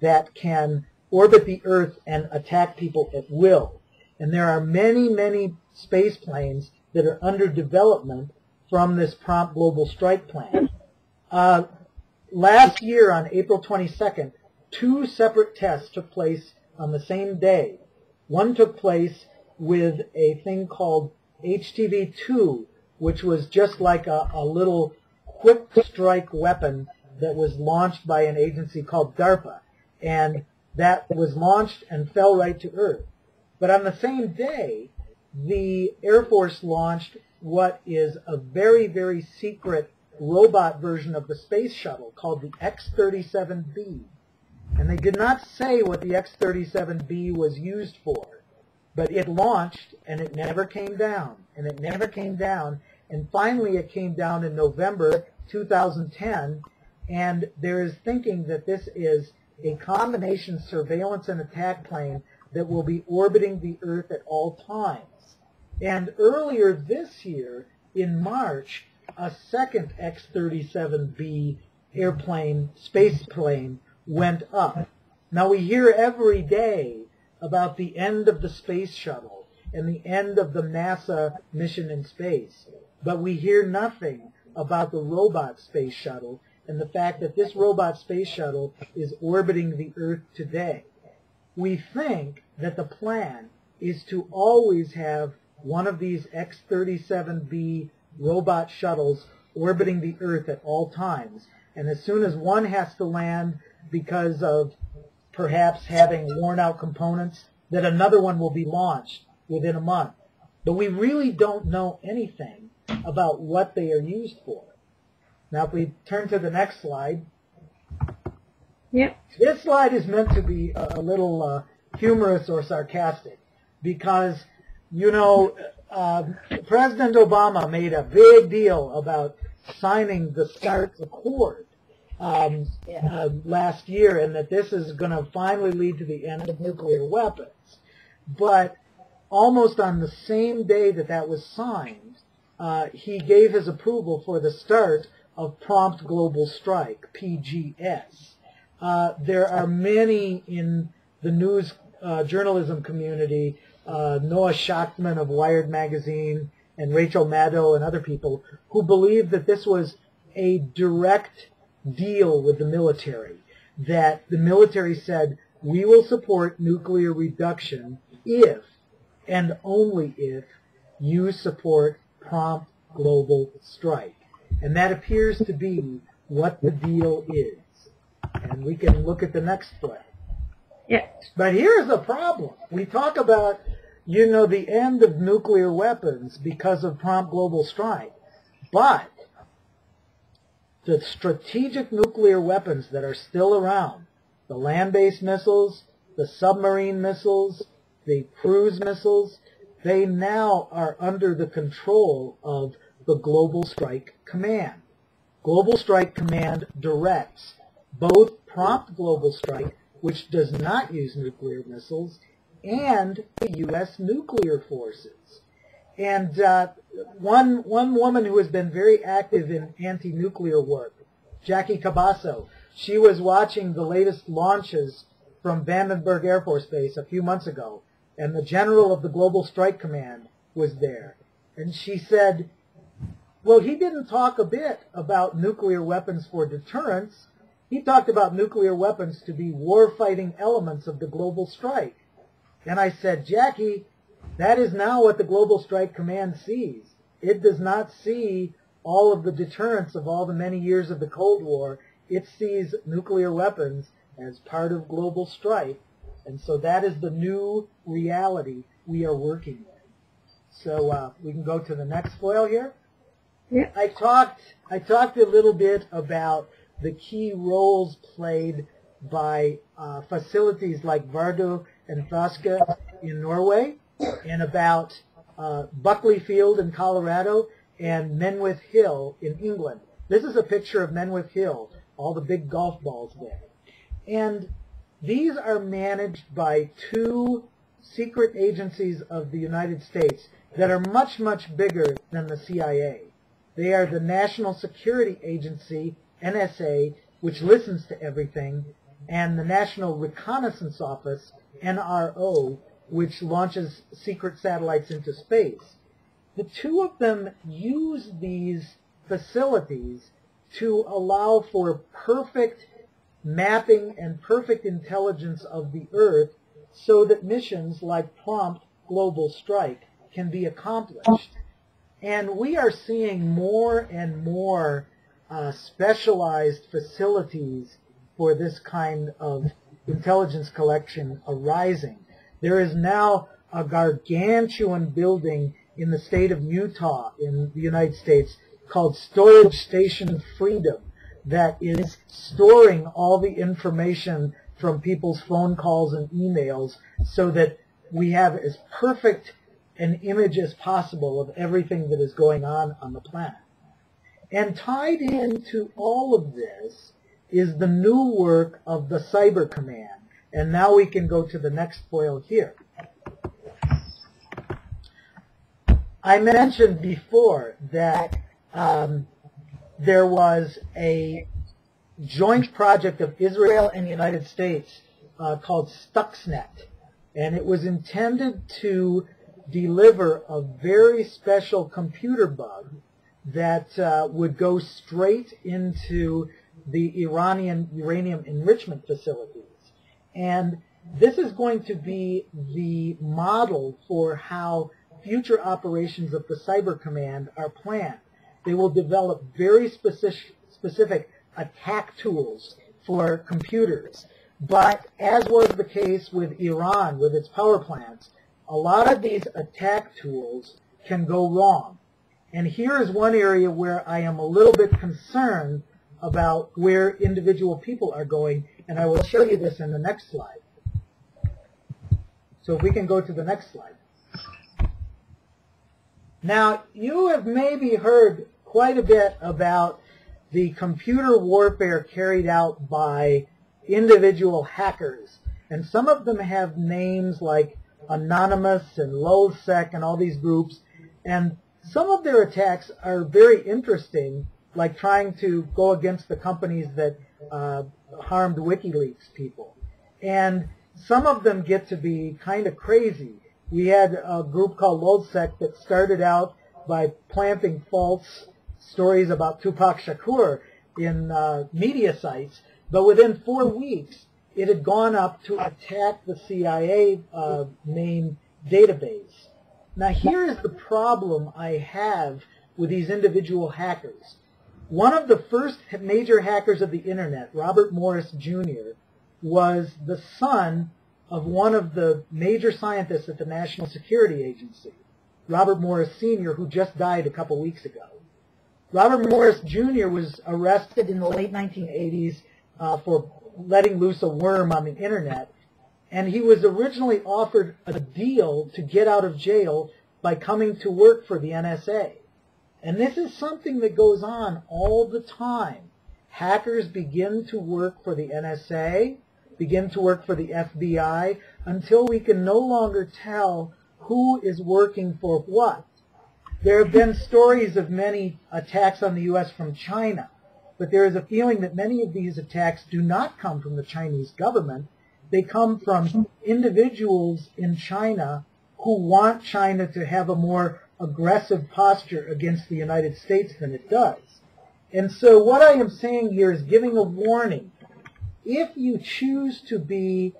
that can orbit the Earth and attack people at will. And there are many, many space planes that are under development from this prompt global strike plan. Uh, last year on April 22nd, two separate tests took place on the same day. One took place with a thing called HTV-2, which was just like a, a little quick strike weapon that was launched by an agency called DARPA. And that was launched and fell right to Earth. But on the same day, the Air Force launched what is a very, very secret robot version of the space shuttle called the X-37B. And they did not say what the X-37B was used for, but it launched and it never came down, and it never came down, and finally it came down in November 2010, and there is thinking that this is a combination surveillance and attack plane that will be orbiting the Earth at all times. And earlier this year, in March, a second X-37B airplane, space plane, went up. Now we hear every day about the end of the space shuttle and the end of the NASA mission in space, but we hear nothing about the robot space shuttle and the fact that this robot space shuttle is orbiting the Earth today. We think that the plan is to always have one of these X-37B robot shuttles orbiting the Earth at all times. And as soon as one has to land because of perhaps having worn out components, that another one will be launched within a month. But we really don't know anything about what they are used for. Now if we turn to the next slide. Yep. This slide is meant to be a, a little uh, humorous or sarcastic because, you know, uh, President Obama made a big deal about signing the START Accord um, uh, last year and that this is going to finally lead to the end of nuclear weapons. But almost on the same day that that was signed, uh, he gave his approval for the start of Prompt Global Strike, PGS. Uh, there are many in the news uh, journalism community, uh, Noah Shachtman of Wired Magazine and Rachel Maddow and other people, who believe that this was a direct deal with the military, that the military said, we will support nuclear reduction if and only if you support prompt global strike. And that appears to be what the deal is. And we can look at the next play. Yeah. But here's the problem. We talk about, you know, the end of nuclear weapons because of prompt global strike. But the strategic nuclear weapons that are still around, the land-based missiles, the submarine missiles, the cruise missiles, they now are under the control of the Global Strike Command. Global Strike Command directs both prompt global strike, which does not use nuclear missiles, and the U.S. nuclear forces. And uh, one one woman who has been very active in anti-nuclear work, Jackie Cabasso, she was watching the latest launches from Vandenberg Air Force Base a few months ago, and the general of the Global Strike Command was there. And she said, well, he didn't talk a bit about nuclear weapons for deterrence. He talked about nuclear weapons to be war-fighting elements of the global strike. And I said, Jackie, that is now what the Global Strike Command sees. It does not see all of the deterrence of all the many years of the Cold War. It sees nuclear weapons as part of global strike. And so that is the new reality we are working with. So uh, we can go to the next foil here. Yeah. I talked I talked a little bit about the key roles played by uh, facilities like Vardø and Fauske in Norway, and about uh, Buckley Field in Colorado and Menwith Hill in England. This is a picture of Menwith Hill, all the big golf balls there. And these are managed by two secret agencies of the United States that are much, much bigger than the CIA. They are the National Security Agency, NSA, which listens to everything, and the National Reconnaissance Office, NRO, which launches secret satellites into space. The two of them use these facilities to allow for perfect mapping and perfect intelligence of the Earth so that missions like Prompt Global Strike can be accomplished. And we are seeing more and more uh, specialized facilities for this kind of intelligence collection arising. There is now a gargantuan building in the state of Utah in the United States called Storage Station Freedom that is storing all the information from people's phone calls and emails so that we have as perfect an image as possible of everything that is going on on the planet. And tied into all of this is the new work of the Cyber Command. And now we can go to the next foil here. I mentioned before that um, there was a joint project of Israel and the United States uh, called Stuxnet, and it was intended to deliver a very special computer bug that uh, would go straight into the Iranian uranium enrichment facilities. And this is going to be the model for how future operations of the Cyber Command are planned. They will develop very specific, specific attack tools for computers. But as was the case with Iran, with its power plants, a lot of these attack tools can go wrong. And here is one area where I am a little bit concerned about where individual people are going, and I will show you this in the next slide. So if we can go to the next slide. Now, you have maybe heard quite a bit about the computer warfare carried out by individual hackers. And some of them have names like Anonymous and LulzSec and all these groups. And some of their attacks are very interesting, like trying to go against the companies that uh, harmed WikiLeaks people. And some of them get to be kind of crazy. We had a group called LulzSec that started out by planting false stories about Tupac Shakur in uh, media sites, but within four weeks, it had gone up to attack the CIA uh, main database. Now here is the problem I have with these individual hackers. One of the first major hackers of the internet, Robert Morris Jr., was the son of one of the major scientists at the National Security Agency, Robert Morris Sr., who just died a couple weeks ago. Robert Morris Jr. was arrested in the late 1980s uh, for letting loose a worm on the internet, and he was originally offered a deal to get out of jail by coming to work for the NSA. And this is something that goes on all the time. Hackers begin to work for the NSA, begin to work for the FBI, until we can no longer tell who is working for what. There have been stories of many attacks on the U.S. from China, but there is a feeling that many of these attacks do not come from the Chinese government. They come from individuals in China who want China to have a more aggressive posture against the United States than it does. And so what I am saying here is giving a warning. If you choose to be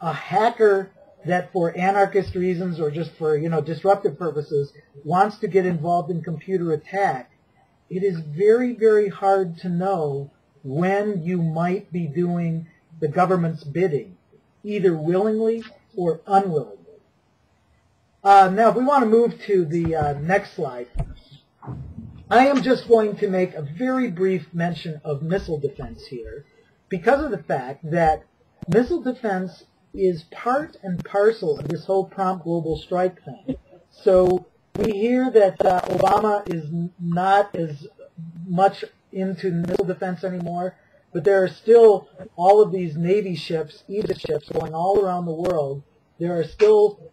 a hacker that for anarchist reasons or just for, you know, disruptive purposes wants to get involved in computer attack, it is very, very hard to know when you might be doing the government's bidding, either willingly or unwillingly. Uh, now, if we want to move to the uh, next slide, I am just going to make a very brief mention of missile defense here because of the fact that missile defense is part and parcel of this whole prompt global strike thing. So we hear that uh, Obama is not as much into missile defense anymore, but there are still all of these Navy ships, Aegis ships, going all around the world. There are still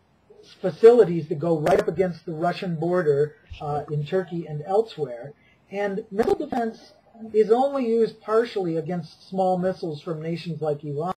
facilities that go right up against the Russian border uh, in Turkey and elsewhere. And missile defense is only used partially against small missiles from nations like Iran.